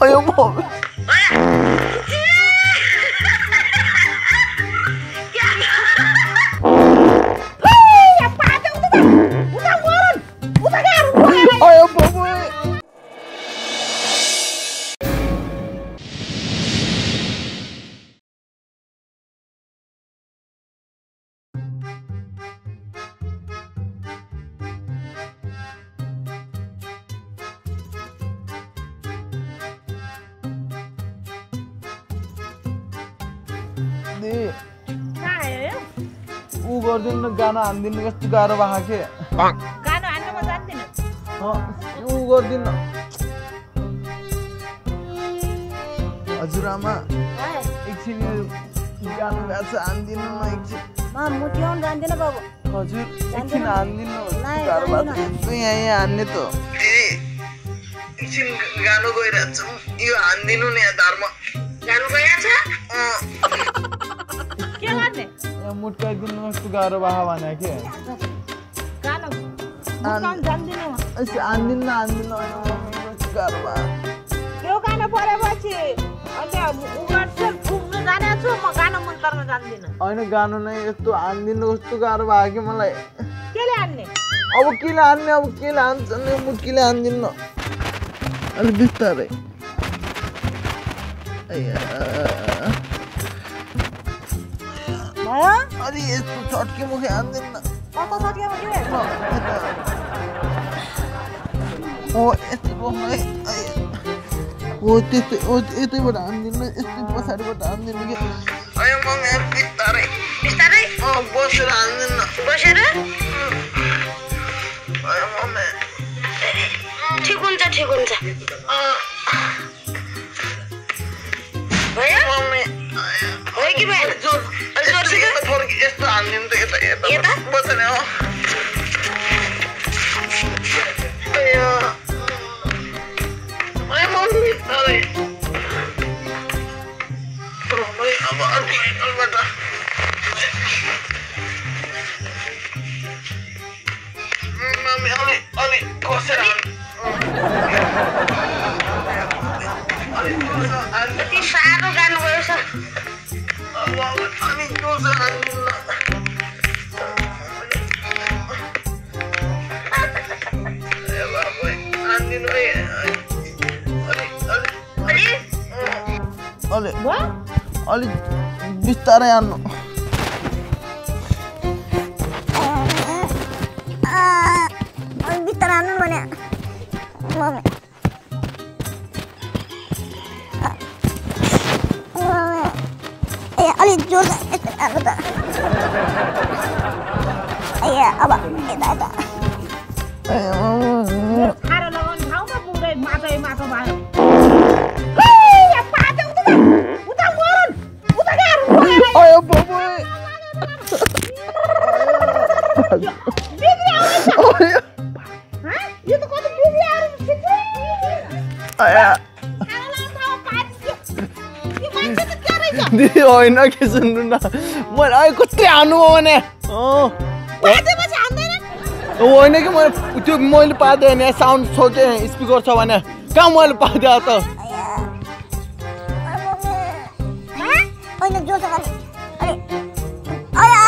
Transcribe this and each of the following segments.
哎呦，宝贝。दे काय ऊ गरिदिनु गाना हानिदिनु कस्तो गाह्रो भएको के ना ऊ गरिदिनु हजुरआमा एकछिन गानु भएको छ हानिदिनु न एकछिन हजुर एकछिन हानिदिनु यहाँ यहाँ हान्ने त एकछिन गानु गइरहेको छ यो हानिदिनु नि धर्म आणले यहाँ मुट्काइदिनु कस्तो गाह्रो भने के। होइन गाह्रो त्यो परेपछि गानु नै यस्तो हानिदिनु कस्तो गाह्रो भयो कि मलाई। अब केले हान्ने अब केले हान्छ नि मुट्कीले हानिदिनु न। अलिक बिस्तारै। भयो अलि यस्तो छट्के मुखे हानिदिनु न कता ल, यता। ओ यस्तो है। हो त्यस्तै हो यतैबाट हानिदिनु न यस्तै पछाडिबाट हानिदिनु कि बिस्तारै बिस्तारै बसेर हानिदिनु न बसेर ठिक हुन्छ ठिक हुन्छ अँ, भयो कि भएन फर्क यस्तो हानिदिनु त यता यता? यता बसेर हो अय्यो। अय मम्मी अरे मम्मी अब अर्को एङ्गलबाट मम्मी अलिक अलिक कसेर अलिक कसेर हान्नु यति साह्रो गानु गयो सर अब अलिक भयो अलिक बिस्तारै हान्नु अनि बिस्तारै हान्नु भने मम्मी ए अलिक जोर यस्तो हाल्नु त ए अब यता यता ए, मम्मी। खारो लगाउनु ठाउँमा पुरै माटो दिदी होइन कि सुन्नु न मैले अहिले कति हान्नु हो भने। होइन कि मैले त्यो मैले पाएको भने साउन्ड छोटे स्पिकर छ भने कहाँ मैले पाएको त अया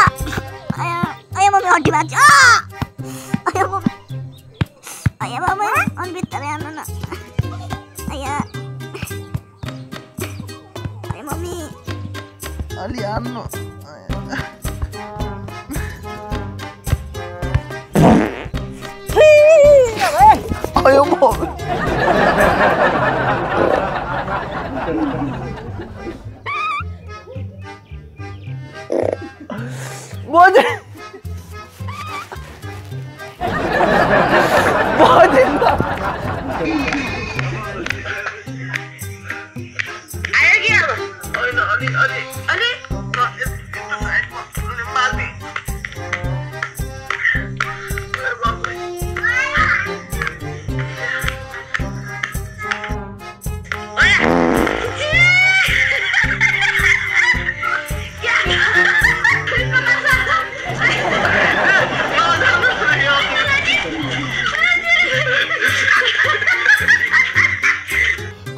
अया मम्मी हड्डी भाँच्छ अया अलि हान्नु अयो म बजे बजेन आयो कि अब होइन